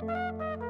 Música